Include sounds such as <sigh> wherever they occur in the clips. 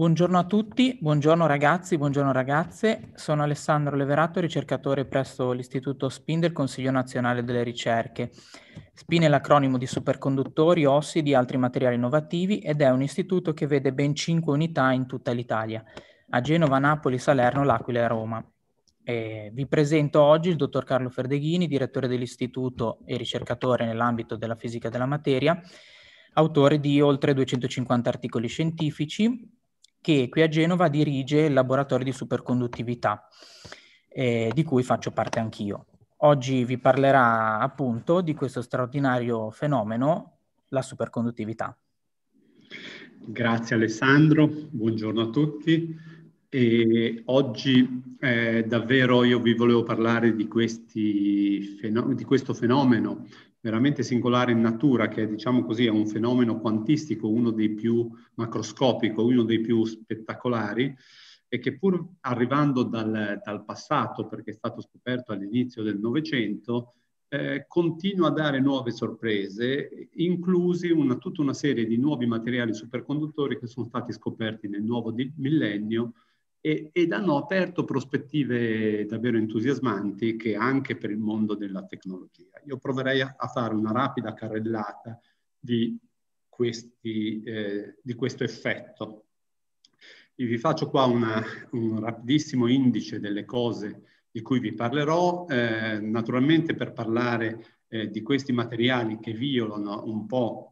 Buongiorno a tutti, buongiorno ragazzi, buongiorno ragazze. Sono Alessandro Leverato, ricercatore presso l'Istituto SPIN del Consiglio Nazionale delle Ricerche. SPIN è l'acronimo di superconduttori, ossidi e altri materiali innovativi ed è un istituto che vede ben cinque unità in tutta l'Italia, a Genova, Napoli, Salerno, L'Aquila e Roma. E vi presento oggi il dottor Carlo Ferdeghini, direttore dell'istituto e ricercatore nell'ambito della fisica della materia, autore di oltre 250 articoli scientifici che qui a Genova dirige il laboratorio di superconduttività, eh, di cui faccio parte anch'io. Oggi vi parlerà appunto di questo straordinario fenomeno, la superconduttività. Grazie Alessandro, buongiorno a tutti. E oggi eh, davvero io vi volevo parlare di, questi, di questo fenomeno veramente singolare in natura, che diciamo così è un fenomeno quantistico, uno dei più macroscopico, uno dei più spettacolari, e che pur arrivando dal, dal passato, perché è stato scoperto all'inizio del Novecento, eh, continua a dare nuove sorprese, inclusi una, tutta una serie di nuovi materiali superconduttori che sono stati scoperti nel nuovo millennio e, ed hanno aperto prospettive davvero entusiasmanti che anche per il mondo della tecnologia. Io proverei a, a fare una rapida carrellata di, questi, eh, di questo effetto. Io vi faccio qua una, un rapidissimo indice delle cose di cui vi parlerò, eh, naturalmente per parlare eh, di questi materiali che violano un po'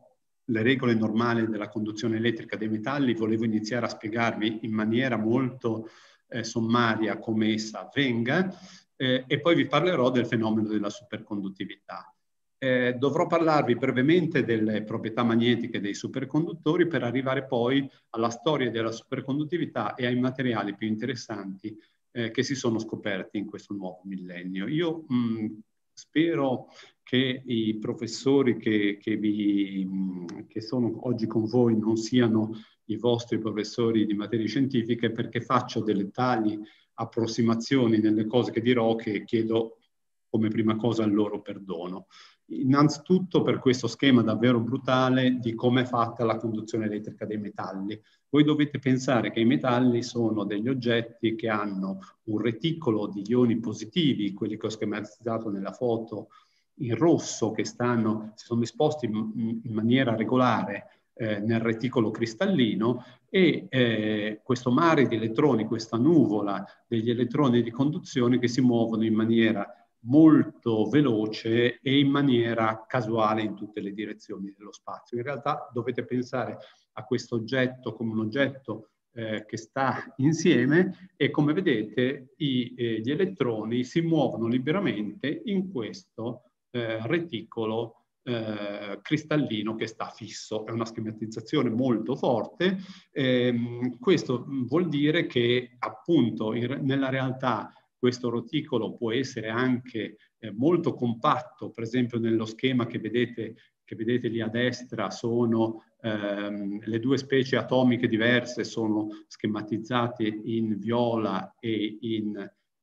le regole normali della conduzione elettrica dei metalli, volevo iniziare a spiegarvi in maniera molto eh, sommaria come essa avvenga eh, e poi vi parlerò del fenomeno della superconduttività. Eh, dovrò parlarvi brevemente delle proprietà magnetiche dei superconduttori per arrivare poi alla storia della superconduttività e ai materiali più interessanti eh, che si sono scoperti in questo nuovo millennio. Io mh, spero che i professori che, che, vi, che sono oggi con voi non siano i vostri professori di materie scientifiche perché faccio delle tali approssimazioni nelle cose che dirò che chiedo come prima cosa il loro perdono. Innanzitutto per questo schema davvero brutale di come è fatta la conduzione elettrica dei metalli. Voi dovete pensare che i metalli sono degli oggetti che hanno un reticolo di ioni positivi, quelli che ho schematizzato nella foto in rosso che stanno, si sono disposti in, in maniera regolare eh, nel reticolo cristallino e eh, questo mare di elettroni, questa nuvola degli elettroni di conduzione che si muovono in maniera molto veloce e in maniera casuale in tutte le direzioni dello spazio. In realtà dovete pensare a questo oggetto come un oggetto eh, che sta <laughs> insieme e come vedete i, eh, gli elettroni si muovono liberamente in questo eh, reticolo eh, cristallino che sta fisso. È una schematizzazione molto forte. Ehm, questo vuol dire che appunto in, nella realtà questo reticolo può essere anche eh, molto compatto, per esempio nello schema che vedete, che vedete lì a destra sono ehm, le due specie atomiche diverse, sono schematizzate in viola e in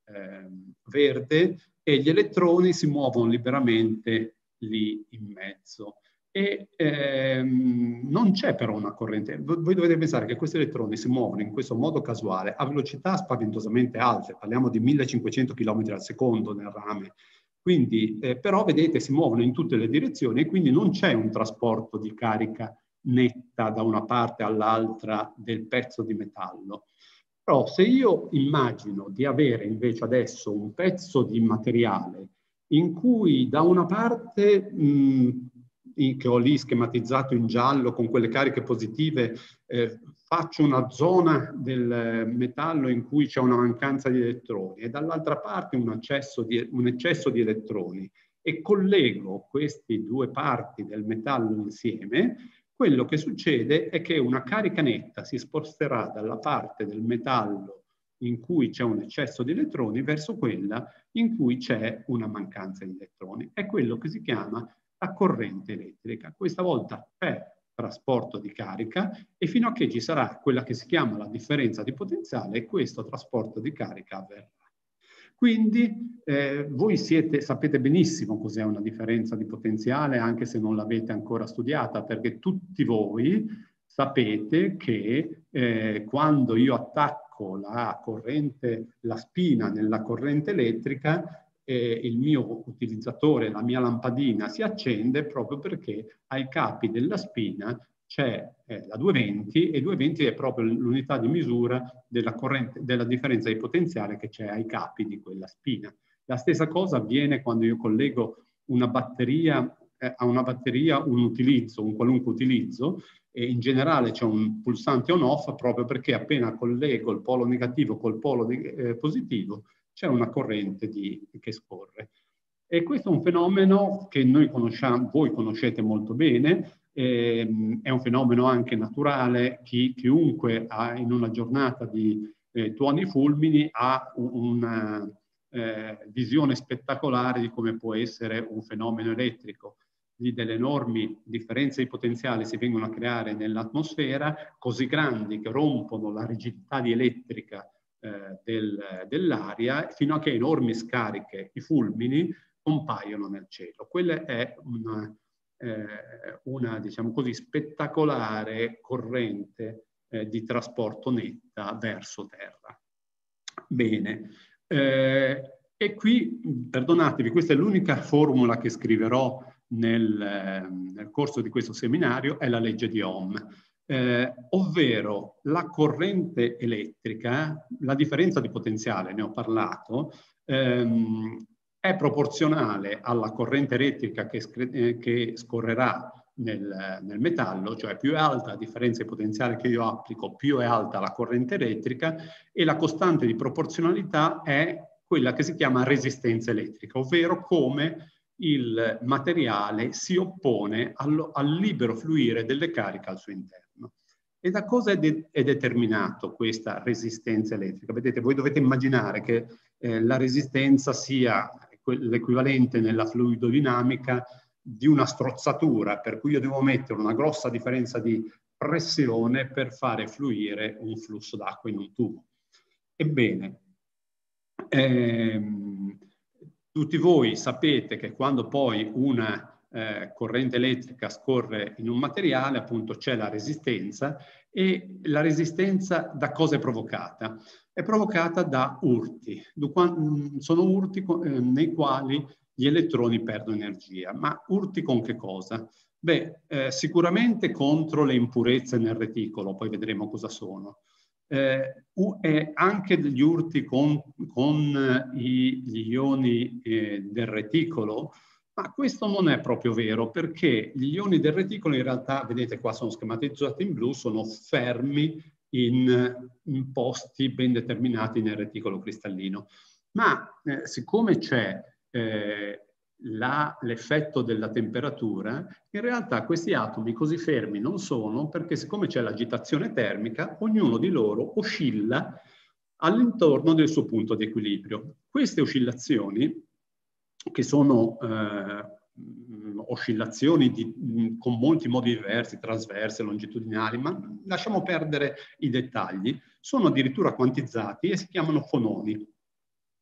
ehm, verde, e gli elettroni si muovono liberamente lì in mezzo. E ehm, non c'è però una corrente. Voi dovete pensare che questi elettroni si muovono in questo modo casuale a velocità spaventosamente alte, parliamo di 1500 km al secondo nel rame. Quindi, eh, però vedete, si muovono in tutte le direzioni e quindi non c'è un trasporto di carica netta da una parte all'altra del pezzo di metallo. Però se io immagino di avere invece adesso un pezzo di materiale in cui da una parte, mh, che ho lì schematizzato in giallo con quelle cariche positive, eh, faccio una zona del metallo in cui c'è una mancanza di elettroni e dall'altra parte un, di, un eccesso di elettroni e collego queste due parti del metallo insieme, quello che succede è che una carica netta si sposterà dalla parte del metallo in cui c'è un eccesso di elettroni verso quella in cui c'è una mancanza di elettroni. È quello che si chiama la corrente elettrica. Questa volta per trasporto di carica e fino a che ci sarà quella che si chiama la differenza di potenziale, questo trasporto di carica avverrà. Quindi eh, voi siete, sapete benissimo cos'è una differenza di potenziale, anche se non l'avete ancora studiata, perché tutti voi sapete che eh, quando io attacco la corrente, la spina nella corrente elettrica, eh, il mio utilizzatore, la mia lampadina si accende proprio perché ai capi della spina c'è eh, la 220 e 220 è proprio l'unità di misura della, corrente, della differenza di potenziale che c'è ai capi di quella spina. La stessa cosa avviene quando io collego una batteria eh, a una batteria un utilizzo, un qualunque utilizzo, e in generale c'è un pulsante on-off proprio perché appena collego il polo negativo col polo eh, positivo c'è una corrente di, che scorre. E questo è un fenomeno che noi conosciamo, voi conoscete molto bene, eh, è un fenomeno anche naturale, chi, chiunque ha in una giornata di eh, tuoni fulmini ha una eh, visione spettacolare di come può essere un fenomeno elettrico delle enormi differenze di potenziale si vengono a creare nell'atmosfera, così grandi che rompono la rigidità elettrica eh, del, dell'aria, fino a che enormi scariche, i fulmini, compaiono nel cielo. Quella è una, eh, una diciamo così, spettacolare corrente eh, di trasporto netta verso terra. Bene, eh, e qui, perdonatevi, questa è l'unica formula che scriverò nel, nel, corso di questo seminario è la legge di Ohm, eh, ovvero la corrente elettrica, la differenza di potenziale, ne ho parlato, ehm, è proporzionale alla corrente elettrica che, eh, che scorrerà nel, nel, metallo, cioè più è alta la differenza di potenziale che io applico, più è alta la corrente elettrica e la costante di proporzionalità è quella che si chiama resistenza elettrica, ovvero come il materiale si oppone al, al libero fluire delle cariche al suo interno. E da cosa è, de è determinato questa resistenza elettrica? Vedete, voi dovete immaginare che eh, la resistenza sia l'equivalente nella fluidodinamica di una strozzatura, per cui io devo mettere una grossa differenza di pressione per fare fluire un flusso d'acqua in un tubo. Ebbene, ehm, tutti voi sapete che quando poi una eh, corrente elettrica scorre in un materiale, appunto c'è la resistenza e la resistenza da cosa è provocata? È provocata da urti. Mm, sono urti eh, nei quali gli elettroni perdono energia. Ma urti con che cosa? Beh, eh, sicuramente contro le impurezze nel reticolo, poi vedremo cosa sono eh, e anche degli urti con, con gli ioni eh, del reticolo, ma questo non è proprio vero perché gli ioni del reticolo in realtà, vedete qua sono schematizzati in blu, sono fermi in, in posti ben determinati nel reticolo cristallino. Ma eh, siccome c'è eh, l'effetto della temperatura, in realtà questi atomi così fermi non sono perché siccome c'è l'agitazione termica, ognuno di loro oscilla all'intorno del suo punto di equilibrio. Queste oscillazioni, che sono eh, oscillazioni di, con molti modi diversi, trasverse, longitudinali, ma lasciamo perdere i dettagli, sono addirittura quantizzati e si chiamano fononi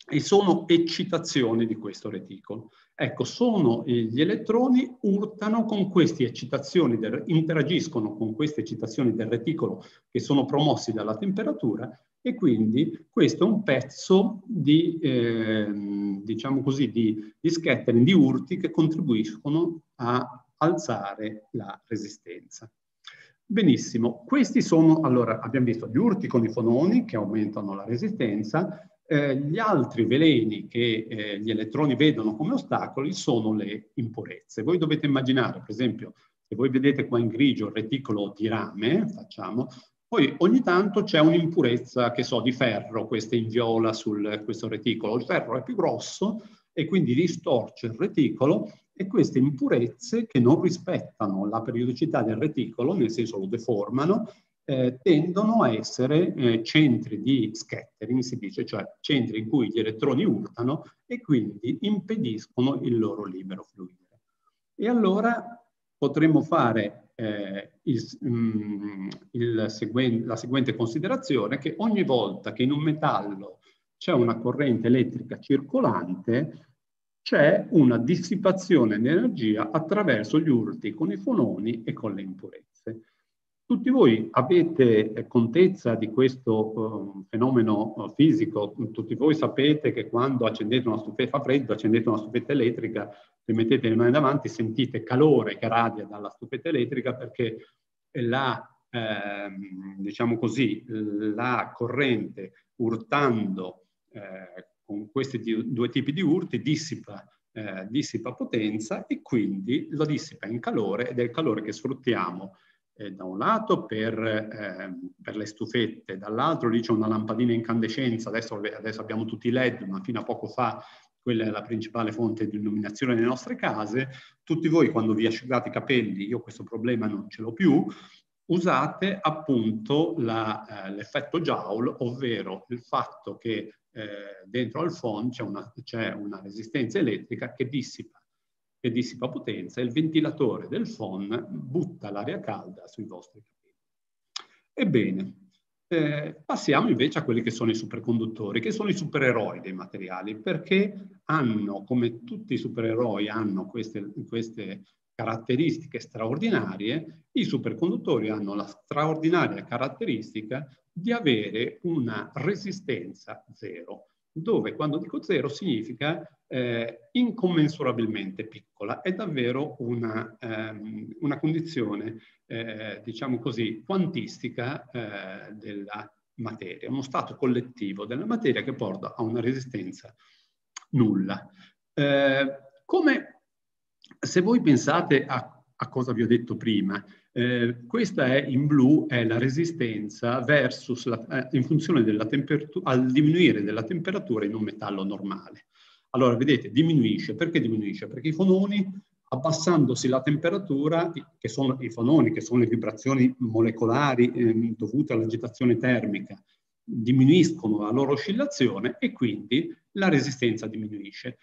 e sono eccitazioni di questo reticolo. Ecco, sono eh, gli elettroni urtano con queste eccitazioni, del, interagiscono con queste eccitazioni del reticolo che sono promossi dalla temperatura e quindi questo è un pezzo di, eh, diciamo così, di, di scattering, di urti che contribuiscono a alzare la resistenza. Benissimo, questi sono, allora abbiamo visto gli urti con i fononi che aumentano la resistenza, eh, gli altri veleni che eh, gli elettroni vedono come ostacoli sono le impurezze. Voi dovete immaginare, per esempio, se voi vedete qua in grigio il reticolo di rame, facciamo, poi ogni tanto c'è un'impurezza, che so, di ferro, questa in viola su questo reticolo. Il ferro è più grosso e quindi distorce il reticolo e queste impurezze che non rispettano la periodicità del reticolo, nel senso lo deformano, eh, tendono a essere eh, centri di scattering, si dice, cioè centri in cui gli elettroni urtano e quindi impediscono il loro libero fluire. E allora potremmo fare eh, il, mm, il seguen la seguente considerazione, che ogni volta che in un metallo c'è una corrente elettrica circolante, c'è una dissipazione di energia attraverso gli urti con i fononi e con le impurezze. Tutti voi avete contezza di questo uh, fenomeno uh, fisico, tutti voi sapete che quando accendete una stufetta, fa freddo, accendete una stufetta elettrica, vi mettete le mani davanti, sentite calore che radia dalla stufetta elettrica perché la, eh, diciamo così, la corrente urtando eh, con questi due tipi di urti dissipa eh, dissipa potenza e quindi lo dissipa in calore ed è il calore che sfruttiamo eh, da un lato per, eh, per, le stufette, dall'altro lì c'è una lampadina incandescenza, adesso, adesso abbiamo tutti i LED, ma fino a poco fa quella è la principale fonte di illuminazione nelle nostre case. Tutti voi quando vi asciugate i capelli, io questo problema non ce l'ho più, usate appunto eh, l'effetto Joule, ovvero il fatto che eh, dentro al phon c'è una, una, resistenza elettrica che dissipa che dissipa potenza e il ventilatore del phon butta l'aria calda sui vostri capelli. Ebbene, eh, passiamo invece a quelli che sono i superconduttori, che sono i supereroi dei materiali, perché hanno, come tutti i supereroi hanno queste, queste caratteristiche straordinarie, i superconduttori hanno la straordinaria caratteristica di avere una resistenza zero dove quando dico zero significa eh, incommensurabilmente piccola, è davvero una, ehm, una condizione, eh, diciamo così, quantistica eh, della materia, uno stato collettivo della materia che porta a una resistenza nulla. Eh, come se voi pensate a, a cosa vi ho detto prima, eh, questa è in blu è la resistenza versus la, eh, in funzione della al diminuire della temperatura in un metallo normale. Allora, vedete, diminuisce. Perché diminuisce? Perché i fononi, abbassandosi la temperatura, che sono i fononi, che sono le vibrazioni molecolari eh, dovute all'agitazione termica, diminuiscono la loro oscillazione e quindi la resistenza diminuisce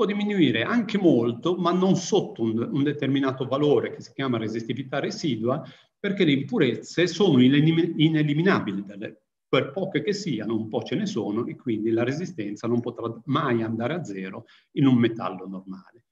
può diminuire anche molto, ma non sotto un, un determinato valore che si chiama resistività residua, perché le impurezze sono ineliminabili, dalle, per poche che siano, un po' ce ne sono, e quindi la resistenza non potrà mai andare a zero in un metallo normale.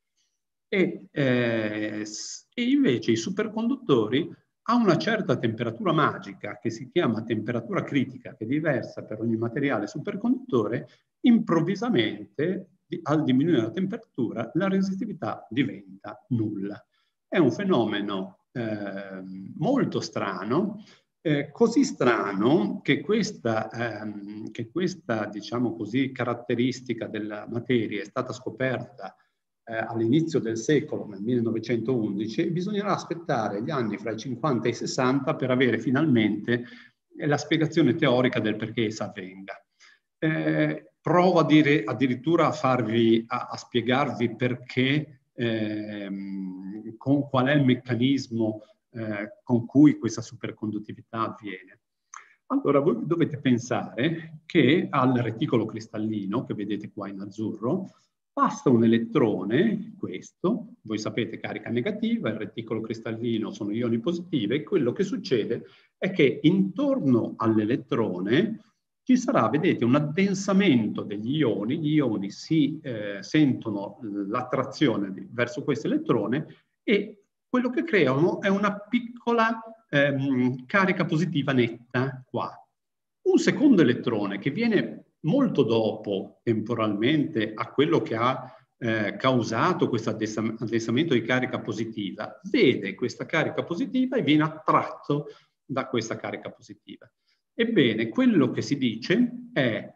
E, eh, e invece i superconduttori a una certa temperatura magica, che si chiama temperatura critica, che è diversa per ogni materiale superconduttore, improvvisamente al diminuire la temperatura, la resistività diventa nulla. È un fenomeno eh, molto strano, eh, così strano che questa, ehm, che questa, diciamo così, caratteristica della materia è stata scoperta eh, all'inizio del secolo, nel 1911, e bisognerà aspettare gli anni fra i 50 e i 60 per avere finalmente la spiegazione teorica del perché essa avvenga. Eh, provo a dire addirittura a farvi, a, a spiegarvi perché, ehm, con qual è il meccanismo eh, con cui questa superconduttività avviene. Allora, voi dovete pensare che al reticolo cristallino, che vedete qua in azzurro, passa un elettrone, questo, voi sapete carica negativa, il reticolo cristallino sono ioni positivi, e quello che succede è che intorno all'elettrone ci sarà, vedete, un addensamento degli ioni, gli ioni si eh, sentono l'attrazione verso questo elettrone e quello che creano è una piccola ehm, carica positiva netta qua. Un secondo elettrone che viene molto dopo temporalmente a quello che ha eh, causato questo addensamento di carica positiva, vede questa carica positiva e viene attratto da questa carica positiva. Ebbene, quello che si dice è,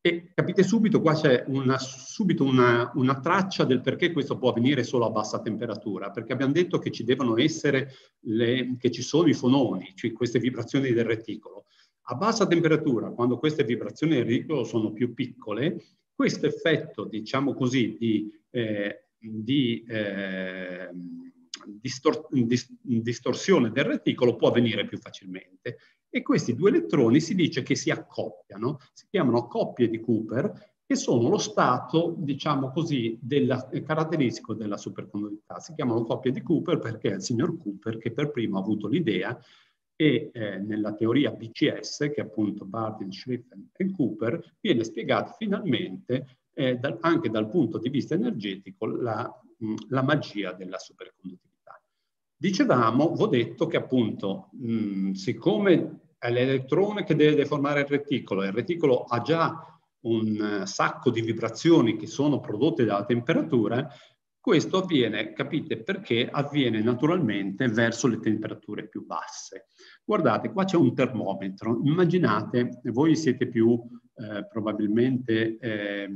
e capite subito, qua c'è una, subito una, una, traccia del perché questo può avvenire solo a bassa temperatura, perché abbiamo detto che ci devono essere, le, che ci sono i fononi, cioè queste vibrazioni del reticolo. A bassa temperatura, quando queste vibrazioni del reticolo sono più piccole, questo effetto, diciamo così, di, eh, di eh, distor dis distorsione del reticolo può avvenire più facilmente e questi due elettroni si dice che si accoppiano, si chiamano coppie di Cooper, che sono lo stato, diciamo così, della, caratteristico della superconduttività. Si chiamano coppie di Cooper perché è il signor Cooper che per primo ha avuto l'idea e eh, nella teoria BCS, che appunto Bardeen, Schriffen e Cooper, viene spiegata finalmente eh, dal, anche dal punto di vista energetico la, mh, la magia della superconduttività. Dicevamo, ho detto che appunto, mh, siccome è l'elettrone che deve deformare il reticolo, e il reticolo ha già un uh, sacco di vibrazioni che sono prodotte dalla temperatura, questo avviene, capite perché? Avviene naturalmente verso le temperature più basse. Guardate, qua c'è un termometro. Immaginate, voi siete più eh, probabilmente eh,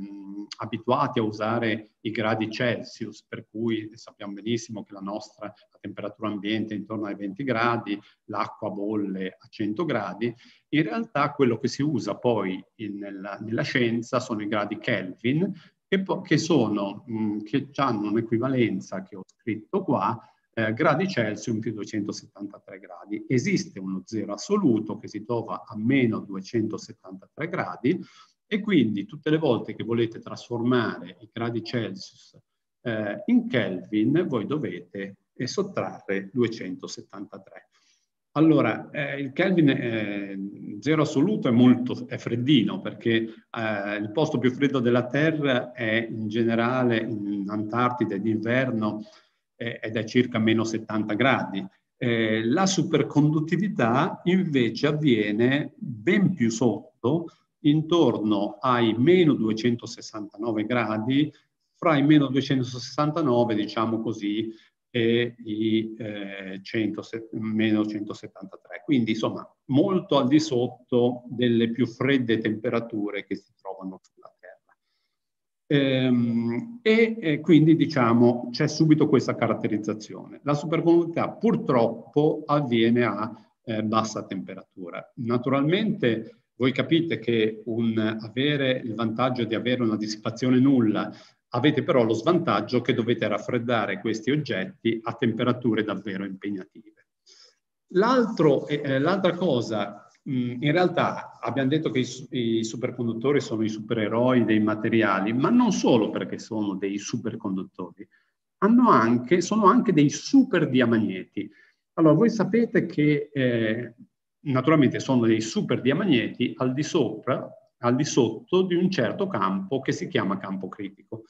abituati a usare i gradi Celsius, per cui sappiamo benissimo che la nostra la temperatura ambiente è intorno ai 20 gradi, l'acqua bolle a 100 gradi. In realtà quello che si usa poi in, nella, nella scienza sono i gradi Kelvin, che, che, sono, mh, che hanno un'equivalenza che ho scritto qua, eh, gradi Celsius più 273 gradi. Esiste uno zero assoluto che si trova a meno 273 gradi e quindi tutte le volte che volete trasformare i gradi Celsius eh, in Kelvin, voi dovete eh, sottrarre 273. Allora, eh, il Kelvin eh, zero assoluto è molto è freddino perché eh, il posto più freddo della Terra è in generale in Antartide d'inverno eh, è circa meno 70 gradi. Eh, la superconduttività invece avviene ben più sotto, intorno ai meno 269 gradi, fra i meno 269, diciamo così, e i eh, 100, meno 173. Quindi insomma molto al di sotto delle più fredde temperature che si trovano sulla Terra. Ehm, e, e, quindi diciamo c'è subito questa caratterizzazione. La superconduttività purtroppo avviene a eh, bassa temperatura. Naturalmente voi capite che un, avere il vantaggio di avere una dissipazione nulla Avete però lo svantaggio che dovete raffreddare questi oggetti a temperature davvero impegnative. Eh, l'altra cosa, mh, in realtà abbiamo detto che i, i superconduttori sono i supereroi dei materiali, ma non solo perché sono dei superconduttori, anche, sono anche dei superdiamagneti. Allora, voi sapete che eh, naturalmente sono dei superdiamagneti al di sopra al di sotto di un certo campo che si chiama campo critico.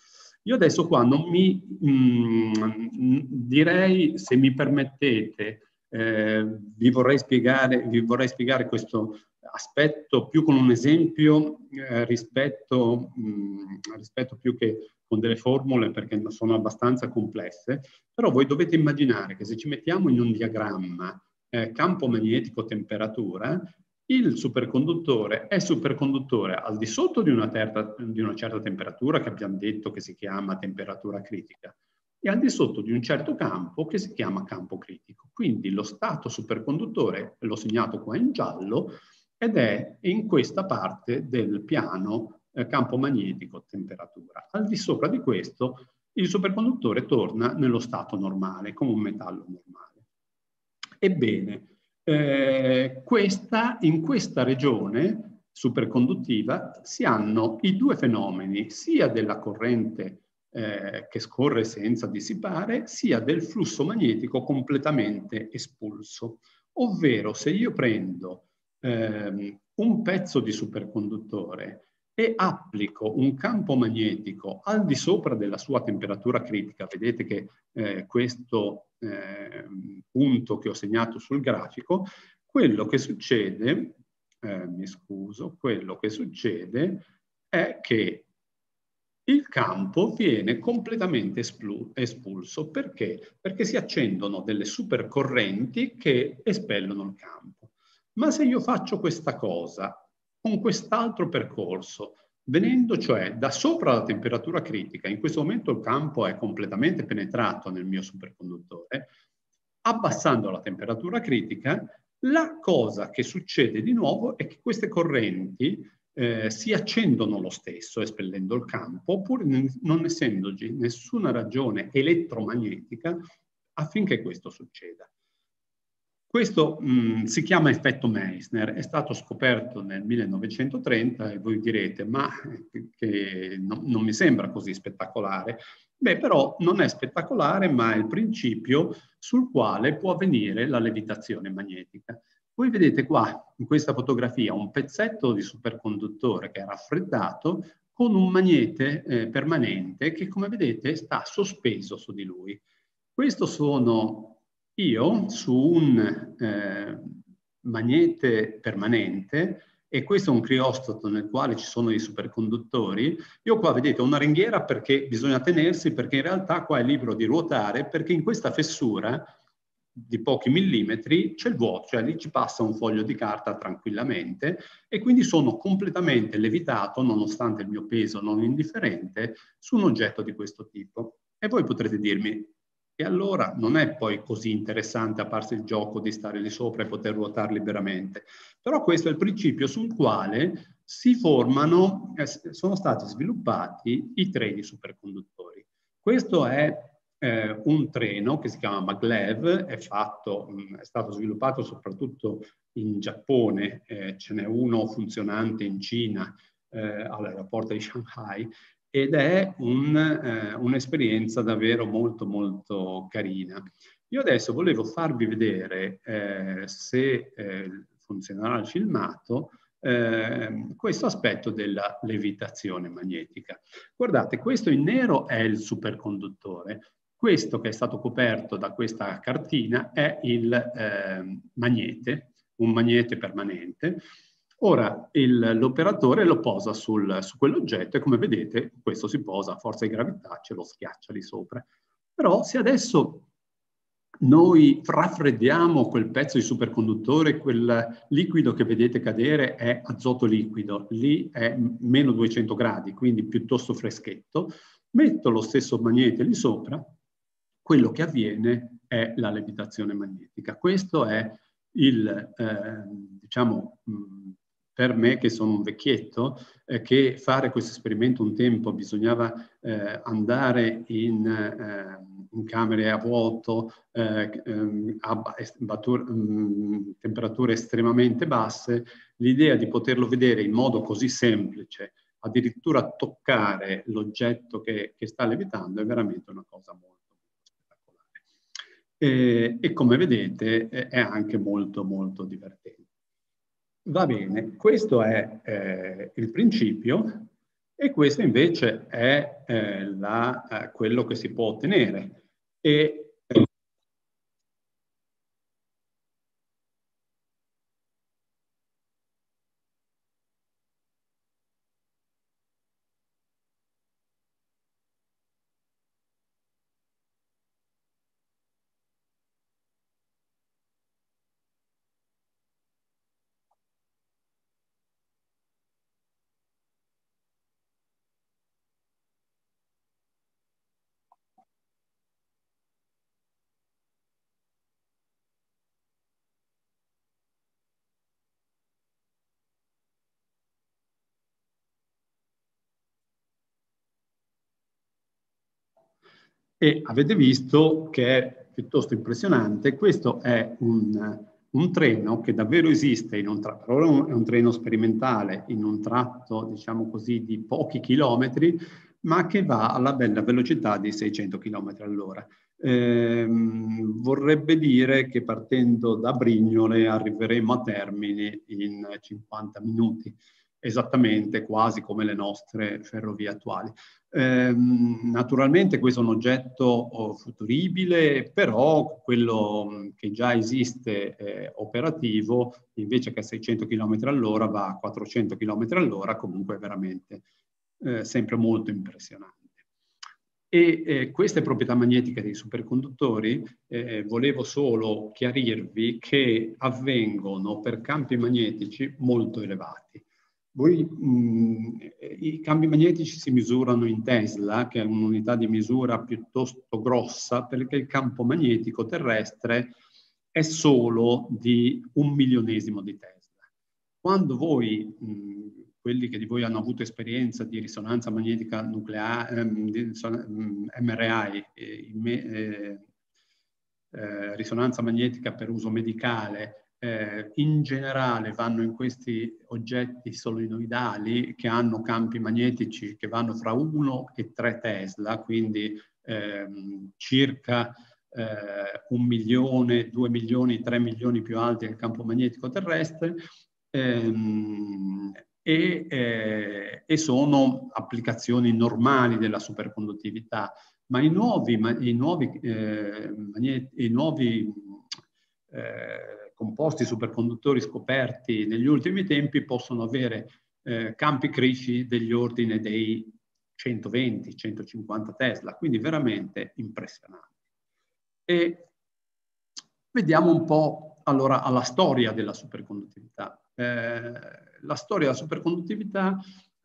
Io adesso qua non mi mh, mm, direi, se mi permettete, eh, vi, vorrei spiegare, vi vorrei spiegare questo aspetto più con un esempio eh, rispetto, mh, mm, rispetto più che con delle formule perché sono abbastanza complesse, però voi dovete immaginare che se ci mettiamo in un diagramma eh, campo magnetico temperatura, il superconduttore è superconduttore al di sotto di una, terza, di una certa temperatura che abbiamo detto che si chiama temperatura critica e al di sotto di un certo campo che si chiama campo critico. Quindi lo stato superconduttore l'ho segnato qua in giallo ed è in questa parte del piano eh, campo magnetico temperatura. Al di sopra di questo il superconduttore torna nello stato normale, come un metallo normale. Ebbene, eh, questa, in questa regione superconduttiva si hanno i due fenomeni, sia della corrente eh, che scorre senza dissipare, sia del flusso magnetico completamente espulso. Ovvero se io prendo eh, un pezzo di superconduttore e applico un campo magnetico al di sopra della sua temperatura critica, vedete che eh, questo eh, punto che ho segnato sul grafico, quello che succede, eh, mi scuso, quello che succede è che il campo viene completamente espulso. Perché? Perché si accendono delle supercorrenti che espellono il campo. Ma se io faccio questa cosa con quest'altro percorso, Venendo cioè da sopra la temperatura critica, in questo momento il campo è completamente penetrato nel mio superconduttore, abbassando la temperatura critica, la cosa che succede di nuovo è che queste correnti eh, si accendono lo stesso espellendo il campo, pur non essendoci nessuna ragione elettromagnetica affinché questo succeda. Questo mh, si chiama effetto Meissner, è stato scoperto nel 1930 e voi direte ma che no, non mi sembra così spettacolare. Beh, però non è spettacolare, ma è il principio sul quale può avvenire la levitazione magnetica. Voi vedete qua, in questa fotografia, un pezzetto di superconduttore che è raffreddato con un magnete eh, permanente che, come vedete, sta sospeso su di lui. Questo sono io su un eh, magnete permanente e questo è un criostato nel quale ci sono i superconduttori. Io qua vedete una ringhiera perché bisogna tenersi, perché in realtà qua è libero di ruotare, perché in questa fessura di pochi millimetri c'è il vuoto, cioè lì ci passa un foglio di carta tranquillamente e quindi sono completamente levitato, nonostante il mio peso non indifferente, su un oggetto di questo tipo. E voi potrete dirmi, e allora non è poi così interessante a parte il gioco di stare lì sopra e poter ruotare liberamente. Però questo è il principio sul quale si formano, eh, sono stati sviluppati i treni superconduttori. Questo è eh, un treno che si chiama maglev, è, fatto, mh, mm, è stato sviluppato soprattutto in Giappone, eh, ce n'è uno funzionante in Cina eh, all'aeroporto di Shanghai ed è un, eh, un'esperienza davvero molto molto carina. Io adesso volevo farvi vedere, eh, se eh, funzionerà il filmato, eh, questo aspetto della levitazione magnetica. Guardate, questo in nero è il superconduttore, questo che è stato coperto da questa cartina è il eh, magnete, un magnete permanente, Ora l'operatore lo posa sul, su quell'oggetto e come vedete questo si posa a forza di gravità, ce lo schiaccia lì sopra. Però se adesso noi raffreddiamo quel pezzo di superconduttore, quel liquido che vedete cadere è azoto liquido, lì è meno 200 gradi, quindi piuttosto freschetto, metto lo stesso magnete lì sopra, quello che avviene è la levitazione magnetica. Questo è il, eh, diciamo, per me che sono un vecchietto, eh, che fare questo esperimento un tempo bisognava eh, andare in, eh, in, camere a vuoto eh, ehm, a temperature estremamente basse, l'idea di poterlo vedere in modo così semplice, addirittura toccare l'oggetto che, che sta levitando, è veramente una cosa molto. E, e come vedete è anche molto molto divertente. Va bene, questo è eh, il principio e questo invece è eh, la, eh, quello che si può ottenere. E E avete visto che è piuttosto impressionante, questo è un, un treno che davvero esiste, in un tratto, è un treno sperimentale in un tratto, diciamo così, di pochi chilometri, ma che va alla bella velocità di 600 km all'ora. Eh, vorrebbe dire che partendo da Brignole arriveremo a Termini in 50 minuti esattamente quasi come le nostre ferrovie attuali. Eh, naturalmente questo è un oggetto oh, futuribile, però quello che già esiste eh, operativo, invece che a 600 km all'ora, va a 400 km all'ora, comunque è veramente eh, sempre molto impressionante. E eh, queste proprietà magnetiche dei superconduttori, eh, volevo solo chiarirvi che avvengono per campi magnetici molto elevati. Voi, mh, I cambi magnetici si misurano in Tesla, che è un'unità di misura piuttosto grossa, perché il campo magnetico terrestre è solo di un milionesimo di Tesla. Quando voi, mh, quelli che di voi hanno avuto esperienza di risonanza magnetica nucleare, ehm, di MRI, eh, eh, eh, risonanza magnetica per uso medicale, eh, in generale vanno in questi oggetti solenoidali che hanno campi magnetici che vanno fra 1 e 3 Tesla, quindi ehm, circa eh, un milione, due milioni, tre milioni più alti del campo magnetico terrestre ehm, e, eh, e, sono applicazioni normali della superconduttività, ma i nuovi, ma, i nuovi, eh, i nuovi eh, composti superconduttori scoperti negli ultimi tempi possono avere eh, campi critici degli ordini dei 120-150 Tesla, quindi veramente impressionanti. E vediamo un po' allora alla storia della superconduttività. Eh, la storia della superconduttività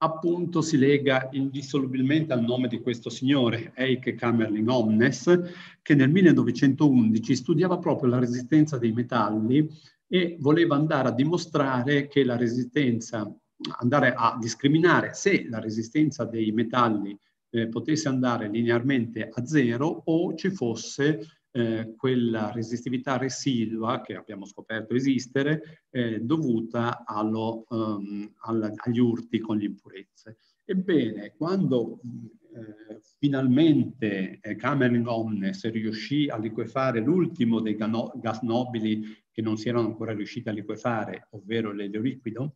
appunto si lega indissolubilmente al nome di questo signore, Eike Kamerlingh Omnes, che nel 1911 studiava proprio la resistenza dei metalli e voleva andare a dimostrare che la resistenza, andare a discriminare se la resistenza dei metalli eh, potesse andare linearmente a zero o ci fosse eh, quella resistività residua che abbiamo scoperto esistere eh, dovuta allo, um, al, agli urti con le impurezze. Ebbene, quando eh, finalmente eh, Cameron Omnes riuscì a liquefare l'ultimo dei gas nobili che non si erano ancora riusciti a liquefare, ovvero l'elio liquido,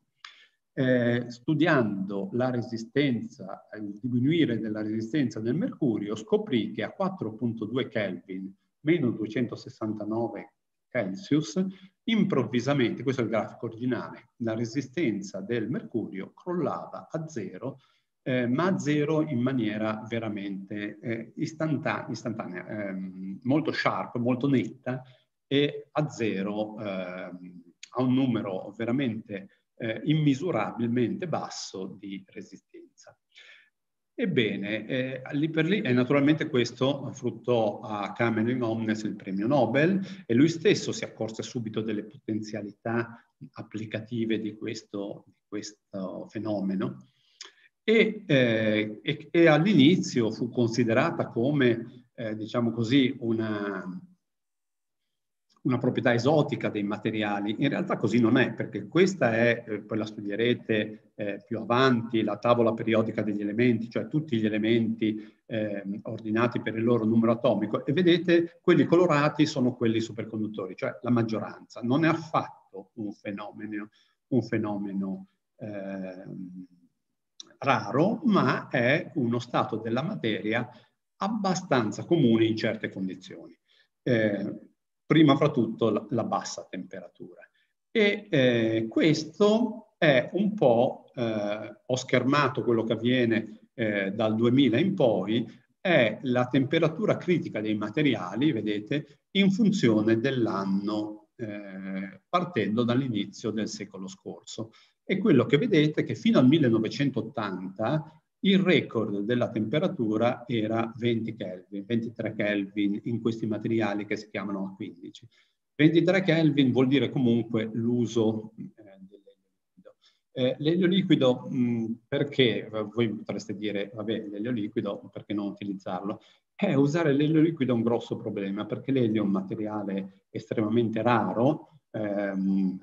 eh, studiando la resistenza, il diminuire della resistenza del mercurio, scoprì che a 4.2 Kelvin meno 269 Celsius, improvvisamente, questo è il grafico originale, la resistenza del mercurio crollava a zero, eh, ma a zero in maniera veramente eh, istantanea, istantanea ehm, molto sharp, molto netta, e a zero ehm, a un numero veramente eh, immisurabilmente basso di resistenza. Ebbene, eh, lì per lì, e naturalmente questo fruttò a Cameron Omnes il premio Nobel e lui stesso si accorse subito delle potenzialità applicative di questo, di questo fenomeno e, eh, e, e all'inizio fu considerata come, eh, diciamo così, una, una proprietà esotica dei materiali. In realtà così non è, perché questa è, eh, poi la studierete eh, più avanti, la tavola periodica degli elementi, cioè tutti gli elementi eh, ordinati per il loro numero atomico, e vedete quelli colorati sono quelli superconduttori, cioè la maggioranza. Non è affatto un fenomeno, un fenomeno ehm, raro, ma è uno stato della materia abbastanza comune in certe condizioni. Eh, prima fra tutto la, la bassa temperatura. E eh, questo è un po', eh, ho schermato quello che avviene eh, dal 2000 in poi, è la temperatura critica dei materiali, vedete, in funzione dell'anno eh, partendo dall'inizio del secolo scorso. E quello che vedete è che fino al 1980 il record della temperatura era 20 Kelvin, 23 Kelvin in questi materiali che si chiamano A15. 23 Kelvin vuol dire comunque l'uso eh, dell'elio liquido. Eh, l'elio liquido, mh, perché? Voi potreste dire, vabbè, l'elio liquido, perché non utilizzarlo? Eh, usare l'elio liquido è un grosso problema, perché l'elio è un materiale estremamente raro, ehm,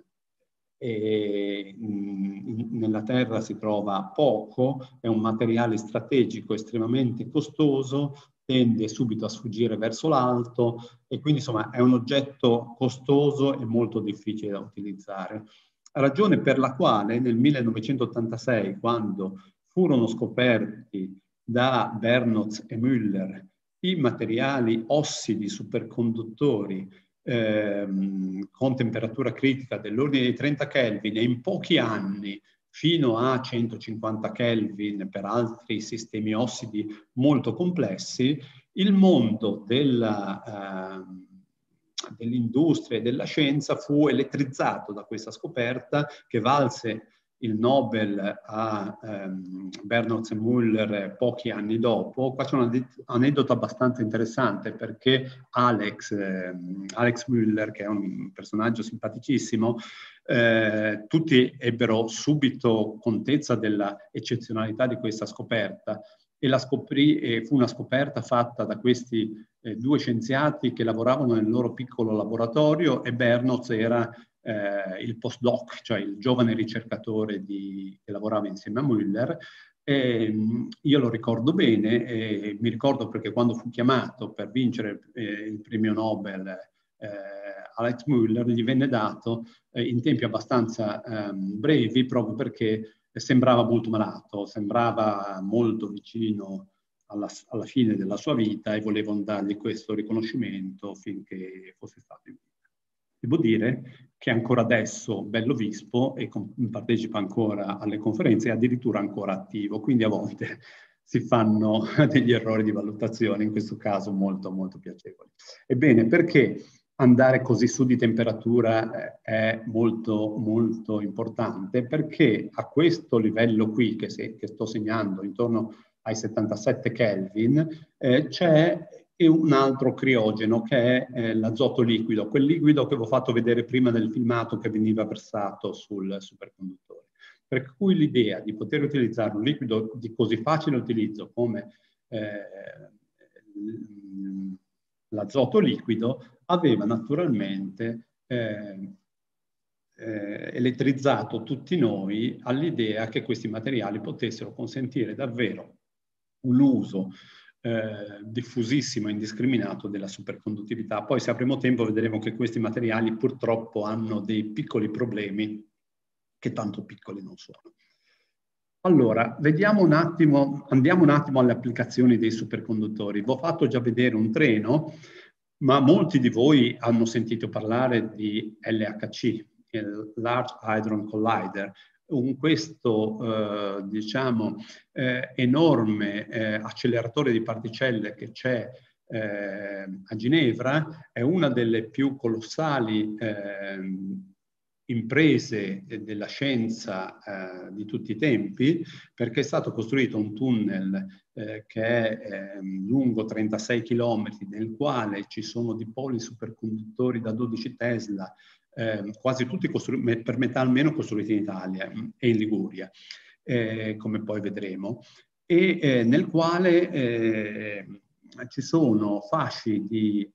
e nella terra si trova poco, è un materiale strategico estremamente costoso, tende subito a sfuggire verso l'alto e quindi insomma è un oggetto costoso e molto difficile da utilizzare. Ragione per la quale nel 1986, quando furono scoperti da Bernotz e Müller i materiali ossidi superconduttori ehm, con temperatura critica dell'ordine di 30 Kelvin e in pochi anni fino a 150 Kelvin per altri sistemi ossidi molto complessi, il mondo della, eh, dell'industria e della scienza fu elettrizzato da questa scoperta che valse il Nobel a ehm, Bernard Müller pochi anni dopo. Qua c'è un aneddoto abbastanza interessante perché Alex, ehm, Alex Müller, che è un personaggio simpaticissimo, eh, tutti ebbero subito contezza della eccezionalità di questa scoperta e la scoprì e fu una scoperta fatta da questi eh, due scienziati che lavoravano nel loro piccolo laboratorio e Bernoz era eh, il postdoc, cioè il giovane ricercatore di, che lavorava insieme a Müller. E, mm, io lo ricordo bene e mi ricordo perché quando fu chiamato per vincere eh, il premio Nobel eh, Alex Müller gli venne dato eh, in tempi abbastanza ehm, brevi proprio perché sembrava molto malato, sembrava molto vicino alla, alla, fine della sua vita e volevano dargli questo riconoscimento finché fosse stato in vita. Devo dire che ancora adesso Bello Vispo e partecipa ancora alle conferenze, è addirittura ancora attivo, quindi a volte <laughs> si fanno <laughs> degli errori di valutazione, in questo caso molto molto piacevoli. Ebbene, perché andare così su di temperatura eh, è molto molto importante? Perché a questo livello qui che, se, che sto segnando intorno ai 77 Kelvin eh, c'è un altro criogeno che è eh, l'azoto liquido, quel liquido che vi ho fatto vedere prima nel filmato che veniva versato sul superconduttore. Per cui l'idea di poter utilizzare un liquido di così facile utilizzo come eh, l'azoto liquido aveva naturalmente eh, eh, elettrizzato tutti noi all'idea che questi materiali potessero consentire davvero un uso eh, diffusissimo e indiscriminato della superconduttività. Poi se avremo tempo vedremo che questi materiali purtroppo hanno dei piccoli problemi che tanto piccoli non sono. Allora, vediamo un attimo, andiamo un attimo alle applicazioni dei superconduttori. Vi ho fatto già vedere un treno, ma molti di voi hanno sentito parlare di LHC, il Large Hadron Collider, un questo eh, diciamo eh, enorme eh, acceleratore di particelle che c'è eh, a Ginevra è una delle più colossali ehm, imprese della scienza eh, di tutti i tempi, perché è stato costruito un tunnel eh, che è eh, lungo 36 km, nel quale ci sono dipoli superconduttori da 12 Tesla, ehm, quasi tutti per metà almeno costruiti in Italia mm, e in Liguria, eh, come poi vedremo, e eh, nel quale eh, ci sono fasci di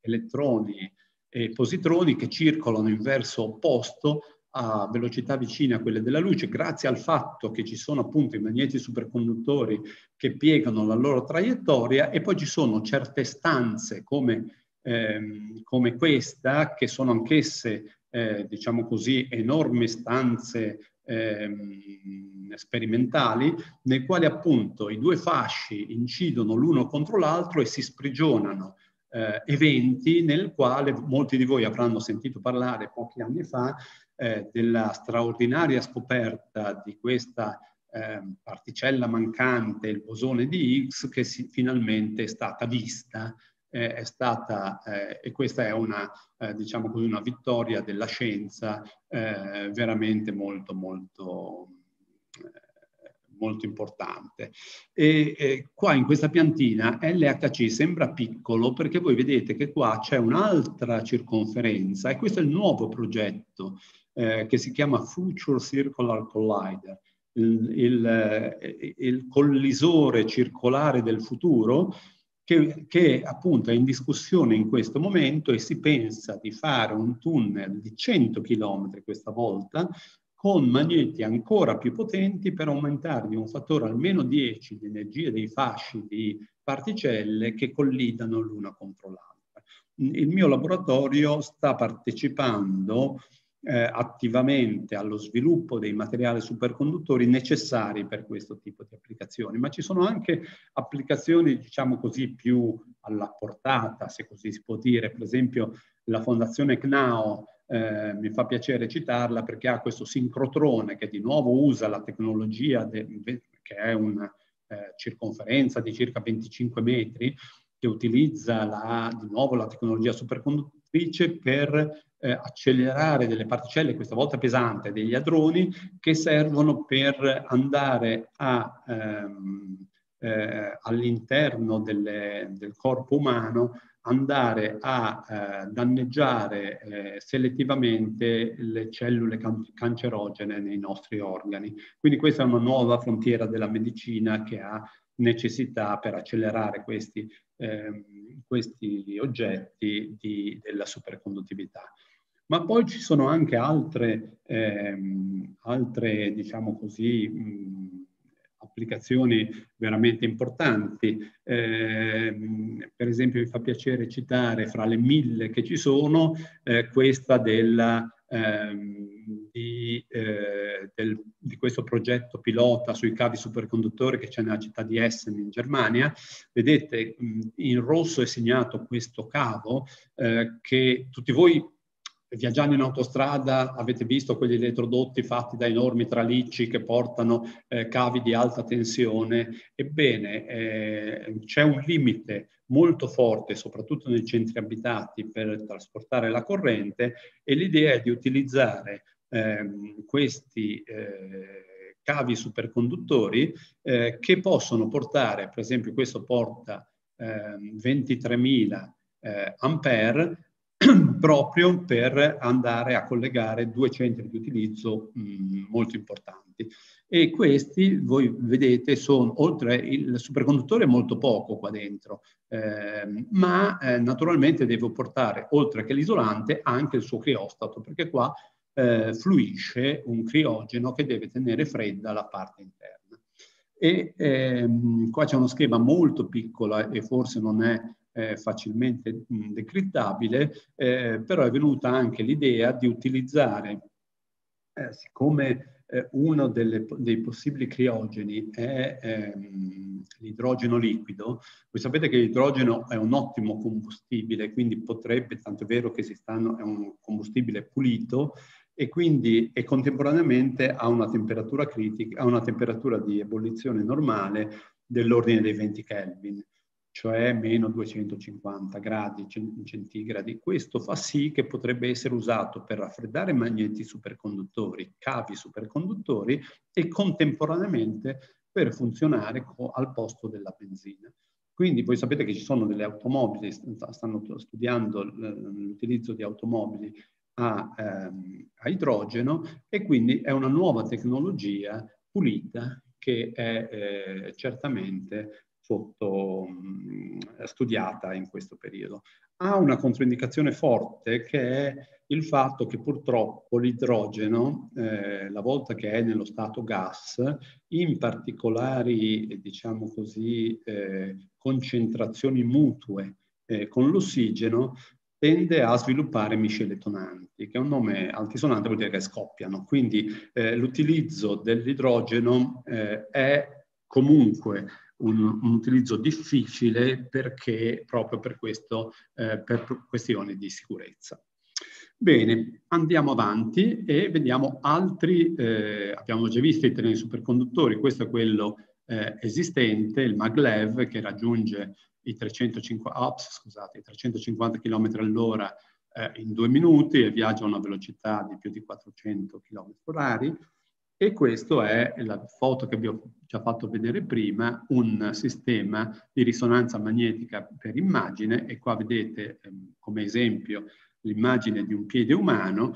elettroni e positroni che circolano in verso opposto a velocità vicine a quelle della luce, grazie al fatto che ci sono appunto i magneti superconduttori che piegano la loro traiettoria e poi ci sono certe stanze come, ehm, come questa, che sono anch'esse, eh, diciamo così, enormi stanze ehm, sperimentali, nei quali appunto i due fasci incidono l'uno contro l'altro e si sprigionano eh, eventi nel quale molti di voi avranno sentito parlare pochi anni fa eh, della straordinaria scoperta di questa eh, particella mancante, il bosone di Higgs, che si, finalmente è stata vista, eh, è stata, eh, e questa è una, eh, diciamo così, una vittoria della scienza veramente molto, molto molto importante. E, e, qua in questa piantina LHC sembra piccolo perché voi vedete che qua c'è un'altra circonferenza e questo è il nuovo progetto eh, che si chiama Future Circular Collider, il, il, eh, il collisore circolare del futuro che, che, appunto è in discussione in questo momento e si pensa di fare un tunnel di 100 km questa volta con magneti ancora più potenti per aumentare di un fattore almeno 10 l'energia dei fasci di particelle che collidano l'una contro l'altra. Il mio laboratorio sta partecipando eh, attivamente allo sviluppo dei materiali superconduttori necessari per questo tipo di applicazioni, ma ci sono anche applicazioni, diciamo così, più alla portata, se così si può dire. Per esempio, la Fondazione CNAO eh, mi fa piacere citarla perché ha questo sincrotrone che di nuovo usa la tecnologia che è una eh, circonferenza di circa 25 metri che utilizza la, di nuovo la tecnologia superconduttrice per eh, accelerare delle particelle, questa volta pesanti, degli hadroni che servono per andare a, ehm, eh, all'interno del corpo umano andare a eh, danneggiare eh, selettivamente le cellule can cancerogene nei nostri organi. Quindi questa è una nuova frontiera della medicina che ha necessità per accelerare questi, eh, questi oggetti di, della superconduttività. Ma poi ci sono anche altre, ehm, altre diciamo così, mh, applicazioni veramente importanti. Eh, per esempio mi fa piacere citare fra le mille che ci sono eh, questa della, ehm, di, eh, del, di, questo progetto pilota sui cavi superconduttori che c'è nella città di Essen in Germania. Vedete in rosso è segnato questo cavo eh, che tutti voi viaggiando in autostrada avete visto quegli elettrodotti fatti da enormi tralicci che portano eh, cavi di alta tensione. Ebbene, eh, c'è un limite molto forte, soprattutto nei centri abitati, per trasportare la corrente e l'idea è di utilizzare ehm, questi eh, cavi superconduttori eh, che possono portare, per esempio questo porta 23.000 ehm, eh, ampere, <clears throat> proprio per andare a collegare due centri di utilizzo mh, molto importanti. E questi, voi vedete, sono oltre il superconduttore molto poco qua dentro, eh, ma eh, naturalmente devo portare, oltre che l'isolante, anche il suo criostato, perché qua eh, fluisce un criogeno che deve tenere fredda la parte interna. E ehm, qua c'è uno schema molto piccolo e forse non è eh, facilmente mh, decrittabile, eh, però è venuta anche l'idea di utilizzare, eh, siccome eh, uno delle, dei possibili criogeni è ehm, l'idrogeno liquido, voi sapete che l'idrogeno è un ottimo combustibile, quindi potrebbe, tanto è vero che stanno, è un combustibile pulito, e quindi e contemporaneamente ha una temperatura critica, ha una temperatura di ebollizione normale dell'ordine dei 20 Kelvin cioè meno 250 gradi centigradi. Questo fa sì che potrebbe essere usato per raffreddare magneti superconduttori, cavi superconduttori e contemporaneamente per funzionare al posto della benzina. Quindi voi sapete che ci sono delle automobili, stanno studiando l'utilizzo di automobili a, ehm, a idrogeno e quindi è una nuova tecnologia pulita che è eh, certamente sotto, studiata in questo periodo. Ha una controindicazione forte che è il fatto che purtroppo l'idrogeno, eh, la volta che è nello stato gas, in particolari, diciamo così, eh, concentrazioni mutue eh, con l'ossigeno, tende a sviluppare miscele tonanti, che è un nome altisonante, vuol dire che scoppiano. Quindi eh, l'utilizzo dell'idrogeno eh, è comunque un, un, utilizzo difficile perché proprio per questo, eh, per questioni di sicurezza. Bene, andiamo avanti e vediamo altri, eh, abbiamo già visto i treni superconduttori, questo è quello eh, esistente, il maglev che raggiunge i 350, ops, scusate, i 350 km all'ora eh, in due minuti e viaggia a una velocità di più di 400 km orari. E questa è la foto che vi ho già fatto vedere prima, un sistema di risonanza magnetica per immagine e qua vedete ehm, come esempio l'immagine di un piede umano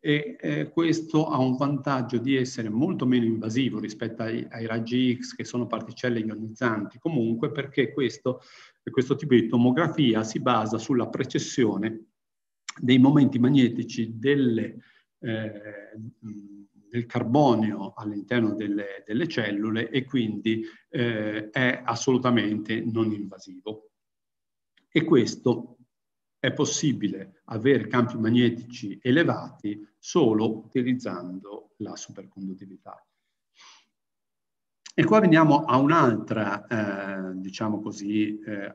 e eh, questo ha un vantaggio di essere molto meno invasivo rispetto ai, ai, raggi X che sono particelle ionizzanti. Comunque perché questo, questo tipo di tomografia si basa sulla precessione dei momenti magnetici delle eh, del carbonio all'interno delle, delle, cellule e quindi eh, è assolutamente non invasivo. E questo è possibile avere campi magnetici elevati solo utilizzando la superconduttività. E qua veniamo a un'altra, eh, diciamo così, eh,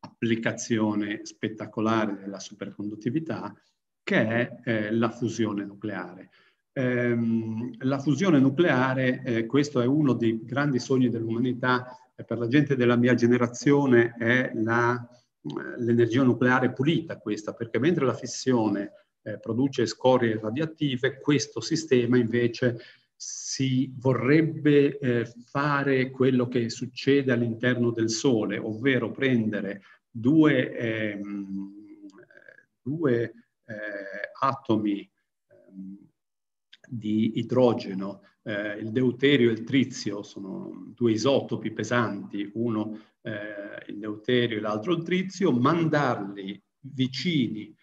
applicazione spettacolare della superconduttività, che è eh, la fusione nucleare. Ehm, la fusione nucleare, eh, questo è uno dei grandi sogni dell'umanità, per la gente della mia generazione è la, eh, l'energia nucleare pulita questa, perché mentre la fissione eh, produce scorie radioattive, questo sistema invece si vorrebbe eh, fare quello che succede all'interno del Sole, ovvero prendere due, ehm, due eh, atomi ehm, di idrogeno. Eh, il deuterio e il trizio sono due isotopi pesanti, uno eh, il deuterio e l'altro il trizio, mandarli vicini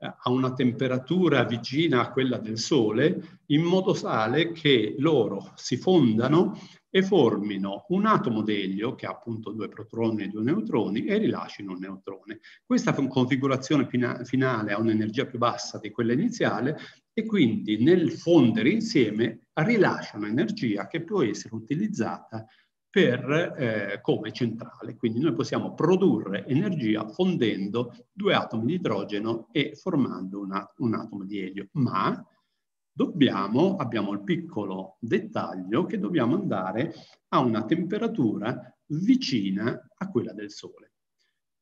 eh, a una temperatura vicina a quella del Sole in modo tale che loro si fondano e formino un atomo d'elio che ha appunto due protoni e due neutroni e rilascino un neutrone. Questa configurazione finale ha un'energia più bassa di quella iniziale e quindi nel fondere insieme rilasciano energia che può essere utilizzata per, eh, come centrale. Quindi noi possiamo produrre energia fondendo due atomi di idrogeno e formando una, un atomo di elio. Ma dobbiamo, abbiamo il piccolo dettaglio che dobbiamo andare a una temperatura vicina a quella del Sole.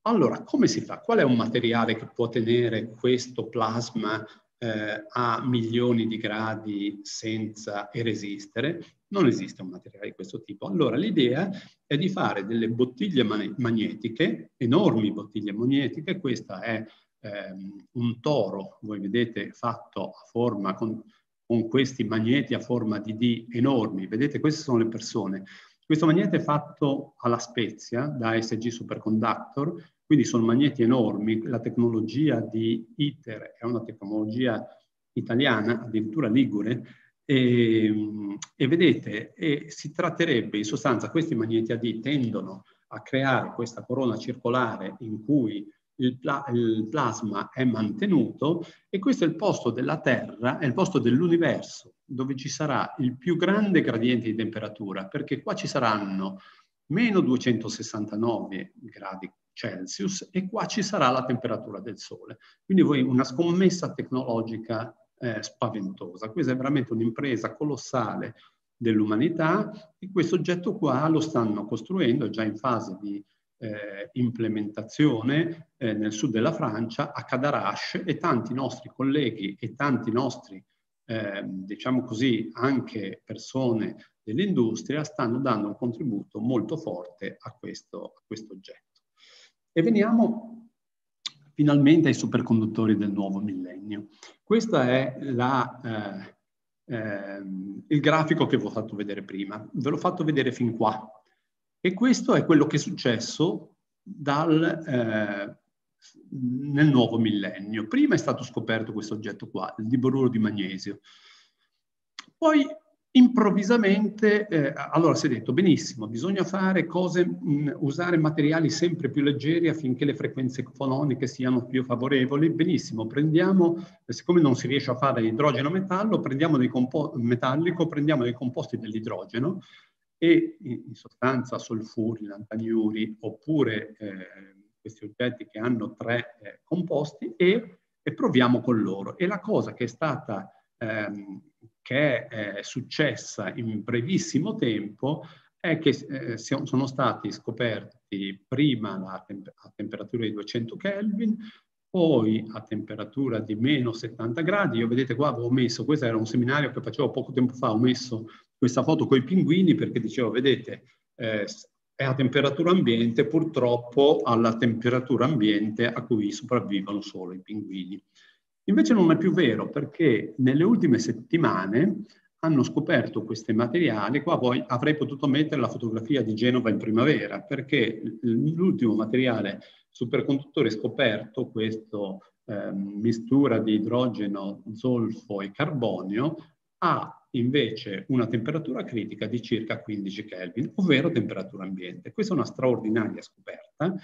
Allora, come si fa? Qual è un materiale che può tenere questo plasma eh, a milioni di gradi senza resistere? Non esiste un materiale di questo tipo. Allora, l'idea è di fare delle bottiglie magnetiche, enormi bottiglie magnetiche, questa è ehm, un toro, voi vedete, fatto a forma con, con questi magneti a forma di D enormi. Vedete, queste sono le persone. Questo magnete è fatto alla Spezia da SG Superconductor, quindi sono magneti enormi. La tecnologia di ITER è una tecnologia italiana, addirittura ligure, e, e vedete, e si tratterebbe in sostanza, questi magneti AD tendono a creare questa corona circolare in cui il, pla il, plasma è mantenuto e questo è il posto della Terra, è il posto dell'universo dove ci sarà il più grande gradiente di temperatura, perché qua ci saranno meno 269 gradi Celsius e qua ci sarà la temperatura del Sole. Quindi voi una scommessa tecnologica eh, spaventosa. Questa è veramente un'impresa colossale dell'umanità e questo oggetto qua lo stanno costruendo, è già in fase di eh, implementazione eh, nel sud della Francia, a Cadarache e tanti nostri colleghi e tanti nostri, eh, diciamo così, anche persone dell'industria stanno dando un contributo molto forte a questo, a questo oggetto. E veniamo finalmente ai superconduttori del nuovo millennio. Questo è la, eh, eh, il grafico che vi ho fatto vedere prima. Ve l'ho fatto vedere fin qua. E questo è quello che è successo dal, eh, nel nuovo millennio. Prima è stato scoperto questo oggetto qua, il diboruro di magnesio. Poi improvvisamente, eh, allora si è detto benissimo, bisogna fare cose, mh, usare materiali sempre più leggeri affinché le frequenze fononiche siano più favorevoli. Benissimo, prendiamo, siccome non si riesce a fare idrogeno metallo, prendiamo dei metallico, prendiamo dei composti dell'idrogeno, e in sostanza solfuri, lantaniuri oppure eh, questi oggetti che hanno tre eh, composti e, e, proviamo con loro. E la cosa che è stata, ehm, che è eh, successa in brevissimo tempo è che eh, sono stati scoperti prima a, temp a temperatura di 200 Kelvin, poi a temperatura di meno 70 gradi. Io vedete qua avevo messo, questo era un seminario che facevo poco tempo fa, ho messo questa foto con i pinguini perché dicevo, vedete, eh, è a temperatura ambiente, purtroppo alla temperatura ambiente a cui sopravvivono solo i pinguini. Invece non è più vero perché nelle ultime settimane hanno scoperto questi materiali, qua poi avrei potuto mettere la fotografia di Genova in primavera, perché l'ultimo materiale superconduttore scoperto, questo eh, mistura di idrogeno, zolfo e carbonio, ha invece una temperatura critica di circa 15 Kelvin, ovvero temperatura ambiente. Questa è una straordinaria scoperta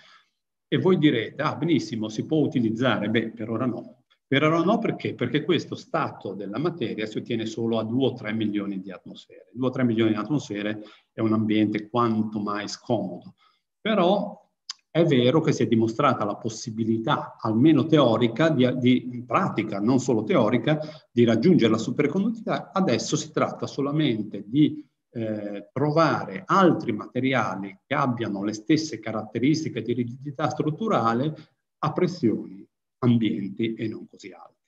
e voi direte, ah benissimo, si può utilizzare? Beh, per ora no. Per no perché? Perché questo stato della materia si ottiene solo a 2 o 3 milioni di atmosfere. 2 o 3 milioni di atmosfere è un ambiente quanto mai scomodo. Però è vero che si è dimostrata la possibilità, almeno teorica, di, di pratica, non solo teorica, di raggiungere la superconduttività. Adesso si tratta solamente di eh, trovare altri materiali che abbiano le stesse caratteristiche di rigidità strutturale a pressioni ambienti e non così alte.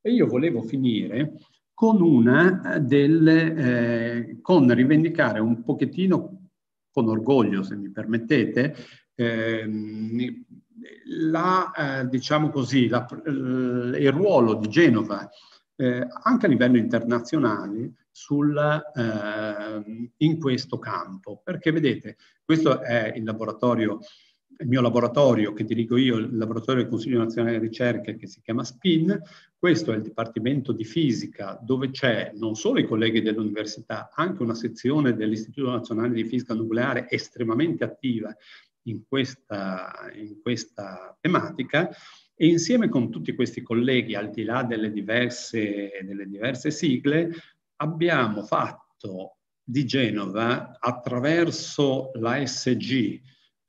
E io volevo finire con una delle, eh, con rivendicare un pochettino con orgoglio, se mi permettete, Ehm, la, eh, diciamo così, la, il ruolo di Genova eh, anche a livello internazionale sul, eh, in questo campo. Perché vedete, questo è il laboratorio, il mio laboratorio che dirigo io, il laboratorio del Consiglio Nazionale di Ricerche che si chiama SPIN, questo è il Dipartimento di Fisica dove c'è non solo i colleghi dell'università, anche una sezione dell'Istituto Nazionale di Fisica Nucleare estremamente attiva in questa, in questa tematica e insieme con tutti questi colleghi, al di là delle diverse, delle diverse sigle, abbiamo fatto di Genova attraverso la SG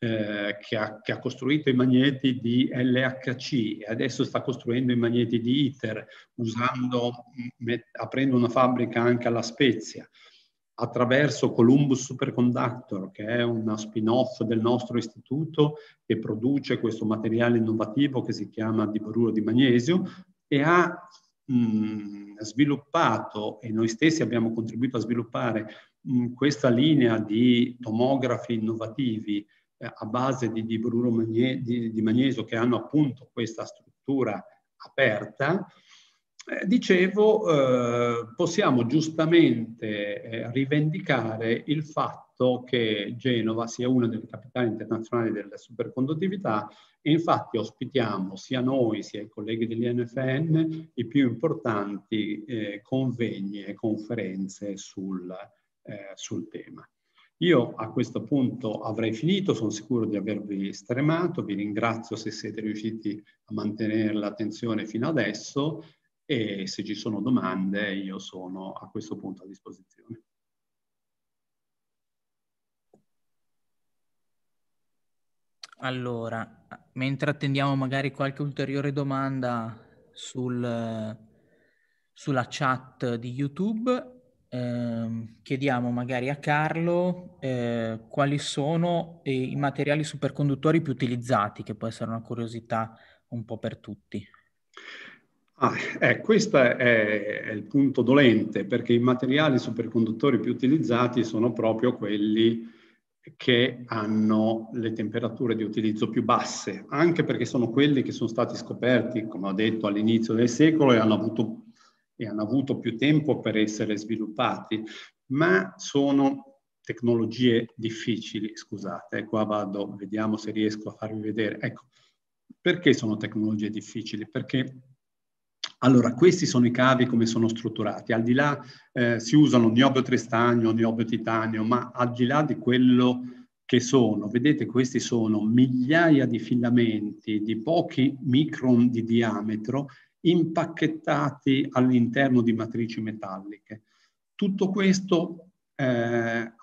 eh, che, ha, che, ha, costruito i magneti di LHC e adesso sta costruendo i magneti di ITER usando, met, aprendo una fabbrica anche alla Spezia attraverso Columbus Superconductor, che è una spin-off del nostro istituto che produce questo materiale innovativo che si chiama diboruro di magnesio e ha mh, sviluppato, e noi stessi abbiamo contribuito a sviluppare mh, questa linea di tomografi innovativi a base di diboruro magne- di, di magnesio che hanno appunto questa struttura aperta, eh, dicevo, eh, possiamo giustamente eh, rivendicare il fatto che Genova sia una delle capitali internazionali della superconduttività e infatti ospitiamo sia noi sia i colleghi dell'INFN i più importanti eh, convegni e conferenze sul, eh, sul tema. Io a questo punto avrei finito, sono sicuro di avervi stremato, vi ringrazio se siete riusciti a mantenere l'attenzione fino adesso e se ci sono domande io sono a questo punto a disposizione. Allora, mentre attendiamo magari qualche ulteriore domanda sul, sulla chat di YouTube, eh, chiediamo magari a Carlo eh, quali sono i materiali superconduttori più utilizzati, che può essere una curiosità un po' per tutti. Ah, eh, questo è, è, il punto dolente perché i materiali superconduttori più utilizzati sono proprio quelli che hanno le temperature di utilizzo più basse, anche perché sono quelli che sono stati scoperti, come ho detto, all'inizio del secolo e hanno avuto, e hanno avuto più tempo per essere sviluppati, ma sono tecnologie difficili, scusate, qua vado, vediamo se riesco a farvi vedere. Ecco, perché sono tecnologie difficili? Perché allora, questi sono i cavi come sono strutturati. Al di là eh, si usano niobio tristagno, niobio titanio, ma al di là di quello che sono, vedete questi sono migliaia di filamenti di pochi micron di diametro impacchettati all'interno di matrici metalliche. Tutto questo, eh,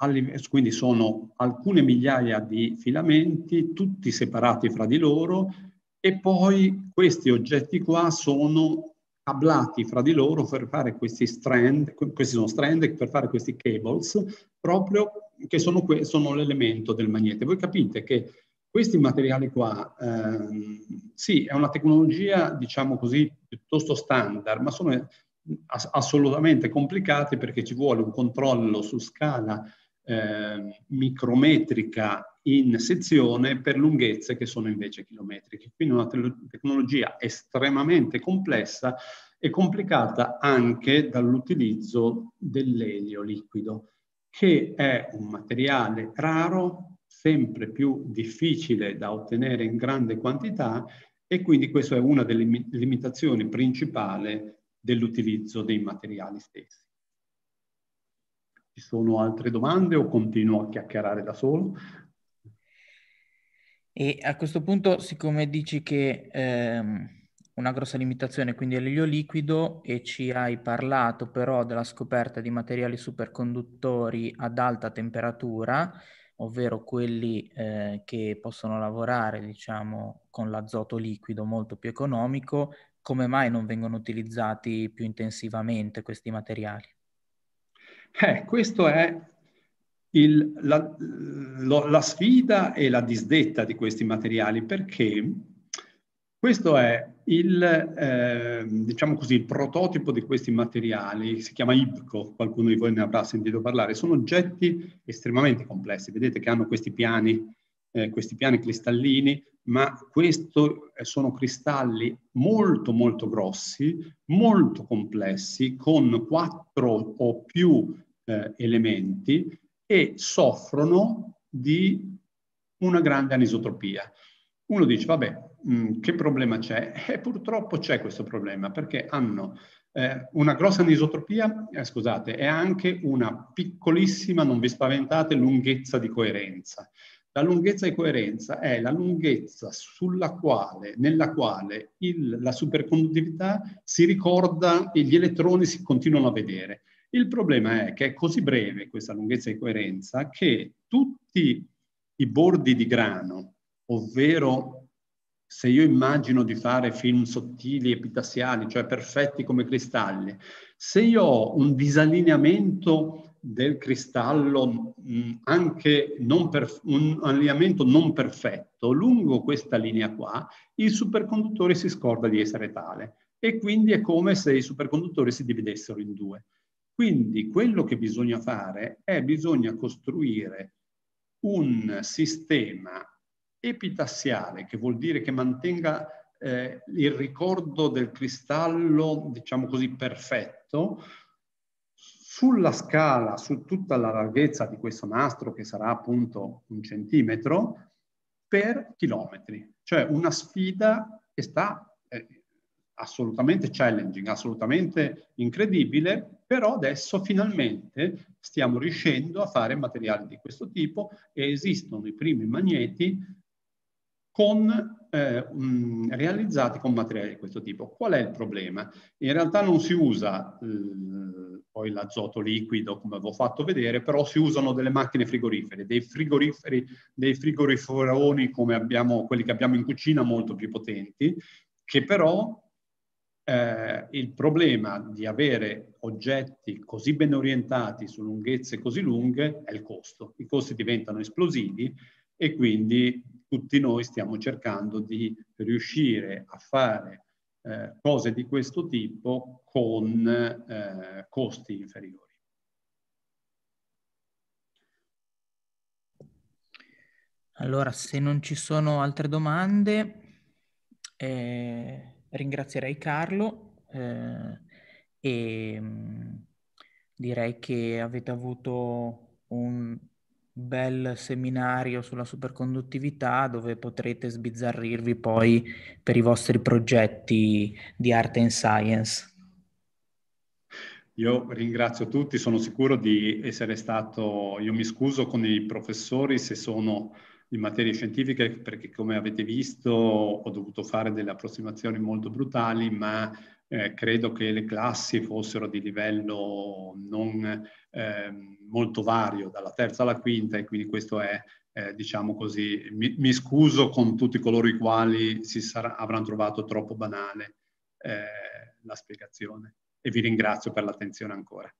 quindi sono alcune migliaia di filamenti, tutti separati fra di loro, e poi questi oggetti qua sono cablati fra di loro per fare questi strand, questi sono strand per fare questi cables, proprio che sono, sono l'elemento del magnete. Voi capite che questi materiali qua, ehm, sì, è una tecnologia, diciamo così, piuttosto standard, ma sono ass- assolutamente complicati perché ci vuole un controllo su scala eh, micrometrica in sezione per lunghezze che sono invece chilometriche. Quindi una te- tecnologia estremamente complessa e complicata anche dall'utilizzo dell'elio liquido, che è un materiale raro, sempre più difficile da ottenere in grande quantità e quindi questa è una delle limitazioni principali dell'utilizzo dei materiali stessi. Ci sono altre domande o continuo a chiacchierare da solo? E a questo punto, siccome dici che ehm, una grossa limitazione quindi è l'elio liquido e ci hai parlato però della scoperta di materiali superconduttori ad alta temperatura, ovvero quelli eh, che possono lavorare, diciamo, con l'azoto liquido molto più economico, come mai non vengono utilizzati più intensivamente questi materiali? Eh, questo è il, la, la sfida e la disdetta di questi materiali perché questo è il, eh, diciamo così, il prototipo di questi materiali, si chiama IBCO, qualcuno di voi ne avrà sentito parlare, sono oggetti estremamente complessi, vedete che hanno questi piani, eh, questi piani cristallini, ma questi eh, sono cristalli molto molto grossi, molto complessi, con quattro o più eh, elementi e soffrono di una grande anisotropia. Uno dice, vabbè, mm, che problema c'è? <laughs> E purtroppo c'è questo problema perché hanno eh, una grossa anisotropia, eh, scusate, e anche una piccolissima, non vi spaventate, lunghezza di coerenza. La lunghezza di coerenza è la lunghezza sulla quale, nella quale il, la superconduttività si ricorda e gli elettroni si continuano a vedere Il problema è che è così breve questa lunghezza di coerenza che tutti i bordi di grano, ovvero se io immagino di fare film sottili, epitassiali, cioè perfetti come cristalli, se io ho un disallineamento del cristallo mh, anche non per, un allineamento non perfetto lungo questa linea qua, il superconduttore si scorda di essere tale e quindi è come se i superconduttori si dividessero in due. Quindi quello che bisogna fare è bisogna costruire un sistema epitassiale, che vuol dire che mantenga eh, il ricordo del cristallo, diciamo così, perfetto, sulla scala, su tutta la larghezza di questo nastro, che sarà appunto un centimetro, per chilometri. Cioè una sfida che sta eh, assolutamente challenging, assolutamente incredibile, però adesso finalmente stiamo riuscendo a fare materiali di questo tipo e esistono i primi magneti con, eh, mh, realizzati con materiali di questo tipo. Qual è il problema? In realtà non si usa eh, poi l'azoto liquido, come avevo fatto vedere, però si usano delle macchine frigorifere, dei frigoriferi, dei frigoriferoni come abbiamo, quelli che abbiamo in cucina, molto più potenti, che però eh, il problema di avere oggetti così ben orientati su lunghezze così lunghe è il costo. I costi diventano esplosivi e quindi tutti noi stiamo cercando di riuscire a fare eh, cose di questo tipo con eh, costi inferiori. Allora, se non ci sono altre domande, eh, ringrazierei Carlo eh, e mh, mm, direi che avete avuto un bel seminario sulla superconduttività dove potrete sbizzarrirvi poi per i vostri progetti di art and science. Io ringrazio tutti, sono sicuro di essere stato, io mi scuso con i professori se sono di materie scientifiche perché come avete visto ho dovuto fare delle approssimazioni molto brutali, ma eh, credo che le classi fossero di livello non eh, molto vario, dalla terza alla quinta, e quindi questo è, eh, diciamo così, mi, mi, scuso con tutti coloro i quali si sarà, avranno trovato troppo banale eh, la spiegazione e vi ringrazio per l'attenzione ancora.